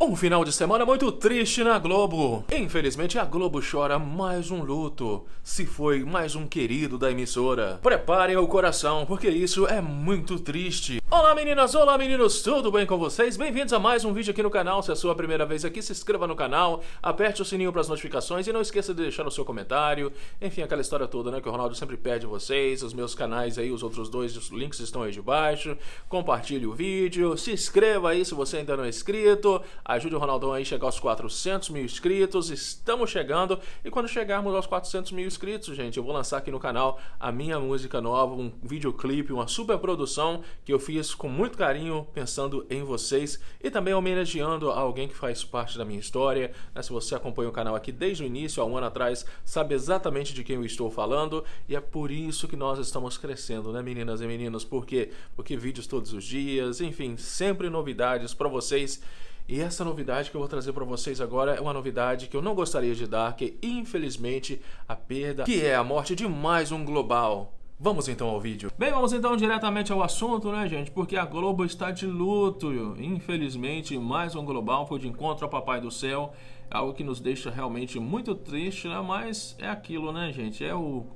Um final de semana muito triste na Globo. Infelizmente, a Globo chora mais um luto. Se foi mais um querido da emissora. Preparem o coração, porque isso é muito triste. Olá meninas, olá meninos, tudo bem com vocês? Bem-vindos a mais um vídeo aqui no canal. Se é a sua primeira vez aqui, se inscreva no canal, aperte o sininho para as notificações e não esqueça de deixar o seu comentário. Enfim, aquela história toda, né, que o Ronaldo sempre pede vocês. Os meus canais aí, os outros dois, os links estão aí de baixo. Compartilhe o vídeo, se inscreva aí se você ainda não é inscrito. Ajude o Ronaldão aí a chegar aos 400 mil inscritos. Estamos chegando. E quando chegarmos aos 400 mil inscritos, gente, eu vou lançar aqui no canal a minha música nova, um videoclipe, uma super produção que eu fiz com muito carinho, pensando em vocês e também homenageando alguém que faz parte da minha história. Né? Se você acompanha o canal aqui desde o início, há um ano atrás, sabe exatamente de quem eu estou falando. E é por isso que nós estamos crescendo, né, meninas e meninos? Por quê? Porque vídeos todos os dias, enfim, sempre novidades para vocês. E essa novidade que eu vou trazer para vocês agora é uma novidade que eu não gostaria de dar, que infelizmente a perda, que é a morte de mais um global. Vamos então ao vídeo. Bem, vamos então diretamente ao assunto, né, gente? Porque a Globo está de luto. Infelizmente, mais um global foi de encontro ao Papai do Céu. Algo que nos deixa realmente muito triste, né? Mas é aquilo, né, gente? É o,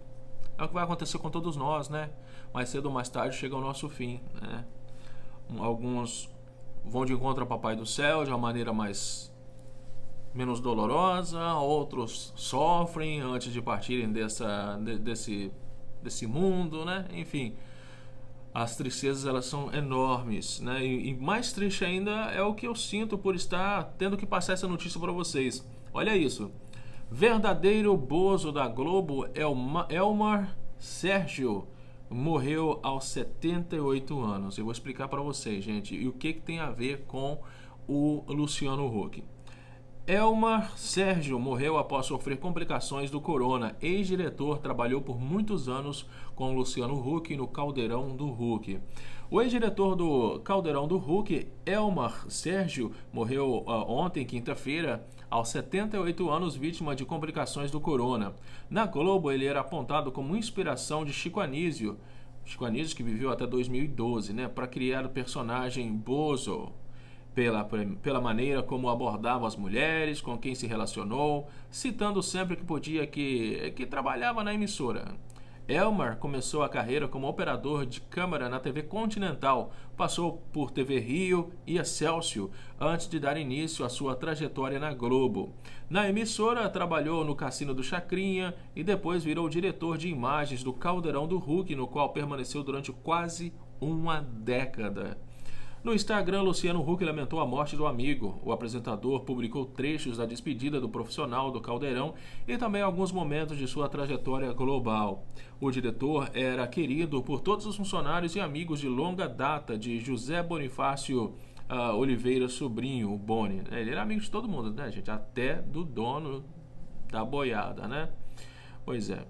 é o que vai acontecer com todos nós, né? Mais cedo ou mais tarde chega o nosso fim, né? Alguns vão de encontro ao Papai do Céu de uma maneira mais menos dolorosa, outros sofrem antes de partirem dessa, de, desse, desse mundo, né? Enfim, as tristezas elas são enormes, né? E, e, mais triste ainda é o que eu sinto por estar tendo que passar essa notícia para vocês. Olha isso. Verdadeiro bozo da Globo é o Elmar Sérgio morreu aos 78 anos. Eu vou explicar para vocês, gente, e o que, que tem a ver com o Luciano Huck. Elmar Sérgio morreu após sofrer complicações do corona. Ex-diretor, trabalhou por muitos anos com Luciano Huck no Caldeirão do Huck. O ex-diretor do Caldeirão do Huck, Elmar Sérgio, morreu uh, ontem, quinta-feira, aos 78 anos, vítima de complicações do corona. Na Globo, ele era apontado como inspiração de Chico Anísio, Chico Anísio que viveu até 2012, né, para criar o personagem Bozo pela, pela maneira como abordava as mulheres, com quem se relacionou, citando sempre que podia que, que trabalhava na emissora. Elmar começou a carreira como operador de câmera na TV Continental, passou por TV Rio e Excelsior antes de dar início à sua trajetória na Globo. Na emissora, trabalhou no Cassino do Chacrinha e depois virou diretor de imagens do Caldeirão do Hulk, no qual permaneceu durante quase uma década. No Instagram, Luciano Huck lamentou a morte do amigo. O apresentador publicou trechos da despedida do profissional do Caldeirão e também alguns momentos de sua trajetória global. O diretor era querido por todos os funcionários e amigos de longa data de José Bonifácio uh, Oliveira Sobrinho, o Boni. Ele era amigo de todo mundo, né, gente? Até do dono da boiada, né? Pois é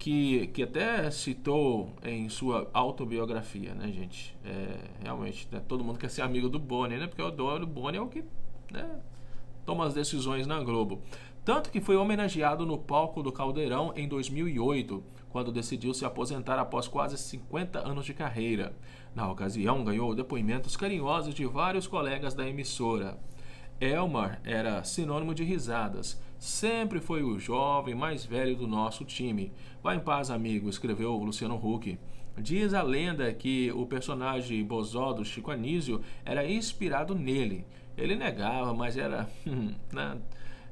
que, que até citou em sua autobiografia, né, gente? É, realmente, né, todo mundo quer ser amigo do Boni, né? Porque o Dório Boni é o que né, toma as decisões na Globo. Tanto que foi homenageado no palco do Caldeirão em 2008, quando decidiu se aposentar após quase 50 anos de carreira. Na ocasião, ganhou depoimentos carinhosos de vários colegas da emissora. Elmar era sinônimo de risadas. Sempre foi o jovem mais velho do nosso time. Vá em paz, amigo, escreveu Luciano Huck. Diz a lenda que o personagem Bozó do Chico Anísio era inspirado nele. Ele negava, mas era. né?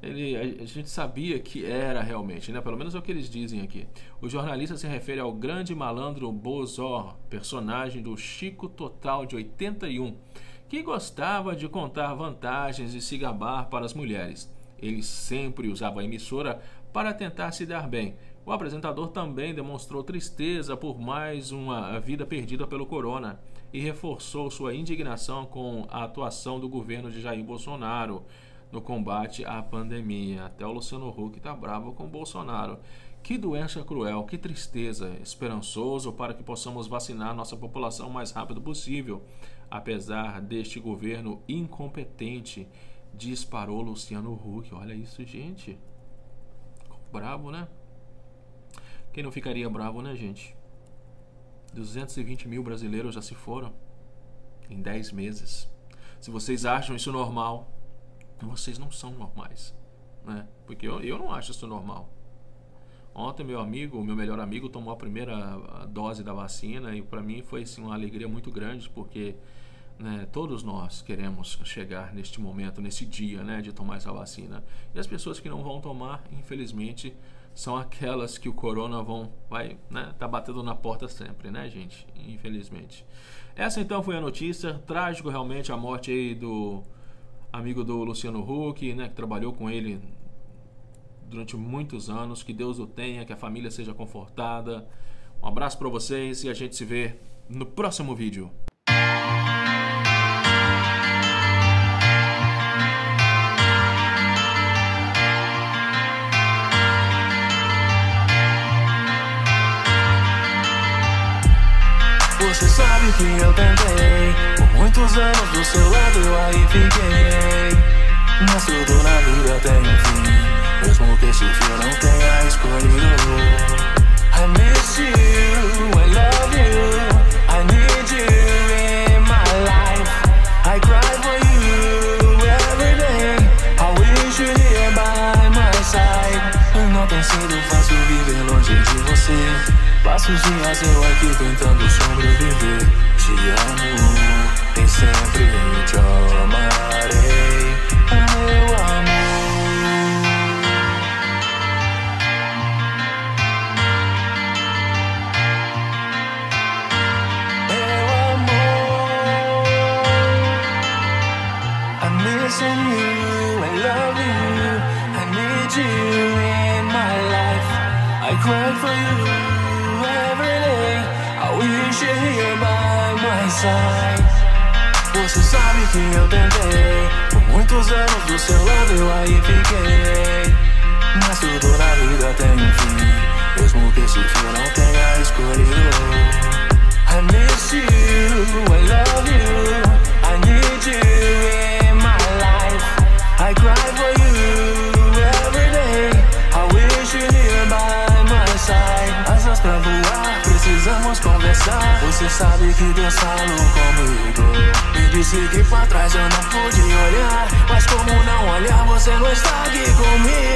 Ele, a, gente sabia que era realmente, né? pelo menos é o que eles dizem aqui. O jornalista se refere ao grande malandro Bozó, personagem do Chico Total de 81 que gostava de contar vantagens e se gabar para as mulheres. Ele sempre usava a emissora para tentar se dar bem. O apresentador também demonstrou tristeza por mais uma vida perdida pelo corona e reforçou sua indignação com a atuação do governo de Jair Bolsonaro no combate à pandemia. Até o Luciano Huck está bravo com o Bolsonaro. Que doença cruel, que tristeza. Esperançoso para que possamos vacinar nossa população o mais rápido possível. Apesar deste governo incompetente, disparou Luciano Huck. Olha isso, gente. Bravo, né? Quem não ficaria bravo, né, gente? 220 mil brasileiros já se foram em 10 meses. Se vocês acham isso normal, vocês não são normais, né? Porque eu, eu não acho isso normal. Ontem meu amigo, meu melhor amigo, tomou a primeira dose da vacina e para mim foi assim, uma alegria muito grande porque né, todos nós queremos chegar neste momento, nesse dia, né, de tomar essa vacina. E as pessoas que não vão tomar, infelizmente, são aquelas que o corona vão, vai, né, tá batendo na porta sempre, né, gente? Infelizmente. Essa então foi a notícia, trágico realmente a morte aí do amigo do Luciano Huck, né, que trabalhou com ele durante muitos anos. Que Deus o tenha, que a família seja confortada. Um abraço para vocês e a gente se vê no próximo vídeo. Você sabe que eu tentei. Por muitos anos do seu lado eu aí fiquei. Mas tudo na vida tem um fim. Mesmo que esse fim não tenha escolhido. I miss you, tem sido fácil viver longe de você. Passo os dias eu aqui tentando sobreviver. Te amo e sempre te amarei. Meu amor. Meu amor I'm missing you, I love you I need you Cry for you every day. I wish you're here by my side. Você sabe que eu tentei. Por muitos anos do seu lado eu aí fiquei. Você sabe que falou comigo. Me disse que pra trás eu não pude olhar. Mas como não olhar, você não está aqui comigo.